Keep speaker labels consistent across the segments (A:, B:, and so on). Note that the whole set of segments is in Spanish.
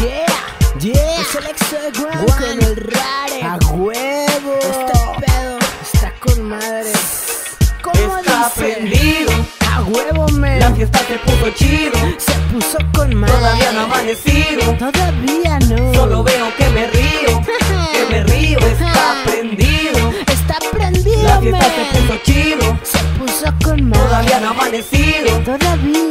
A: Yeah, yeah. Es el Juan con el rare. A huevo. Este pedo está con madre. ¿Cómo
B: Está
A: dice?
B: prendido,
A: A huevo, me.
B: la fiesta se puso chido.
A: Se puso con madre.
B: Todavía no ha amanecido,
A: Todavía no.
B: solo veo que me río. Que me río, está prendido.
A: Está prendido,
B: La fiesta
A: man.
B: se puso chido,
A: Se puso con madre.
B: todavía no amanecido.
A: Todavía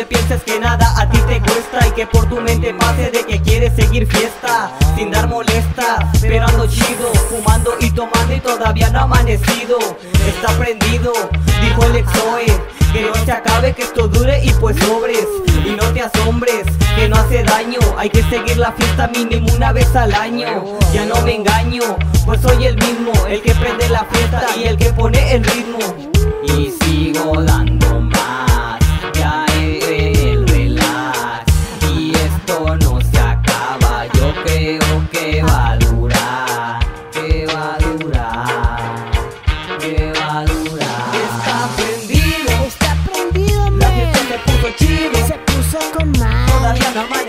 B: Le pienses que nada a ti te cuesta y que por tu mente pase de que quieres seguir fiesta sin dar molesta, pero ando chido, fumando y tomando y todavía no ha amanecido. Está prendido, dijo el exoe, que no se acabe, que esto dure y pues sobres. Y no te asombres, que no hace daño, hay que seguir la fiesta mínimo una vez al año. Ya no me engaño, pues soy el mismo, el que prende la fiesta y el que pone el ritmo. Y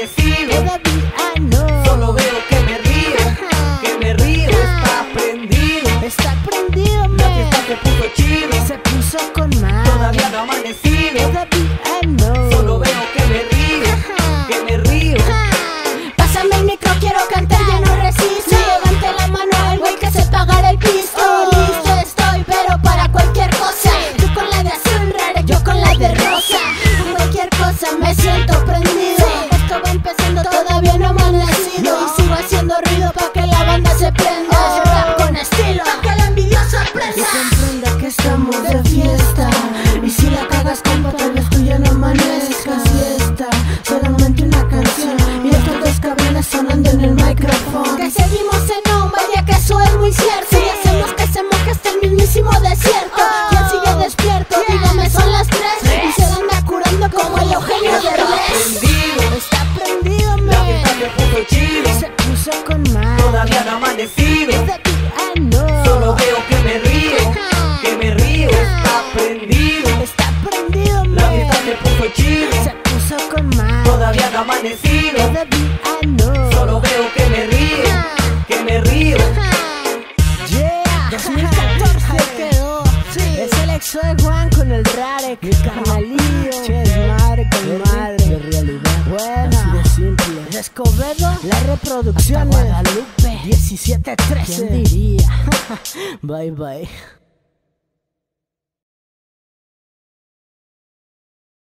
B: amanecido.
A: Todavía no.
B: Solo veo que me río, que me río, está prendido.
A: Está prendido,
B: La
A: man.
B: fiesta se puso chido,
A: Se puso con madre.
B: todavía no amanecido.
A: Todavía no.
B: Solo veo que me río, que me río.
A: Pásame el micro, quiero cantar, ya no resisto. Levante la mano el güey que se paga el pisto. Listo estoy, pero para cualquier cosa. Tú con la de azul rara, yo con la de rosa. Cualquier cosa, me siento con.
B: Todavía no ha amanecido.
A: No.
B: Solo veo que me río, que me río. Está prendido,
A: Está prendido,
B: la fiesta se puso chido.
A: Se puso con madre.
B: Todavía no ha amanecido.
A: Todavía no.
B: Solo veo que me río, que me río.
A: Escobedo, la reproducción. Guadalupe, 1713. ¿Quién diría? bye bye.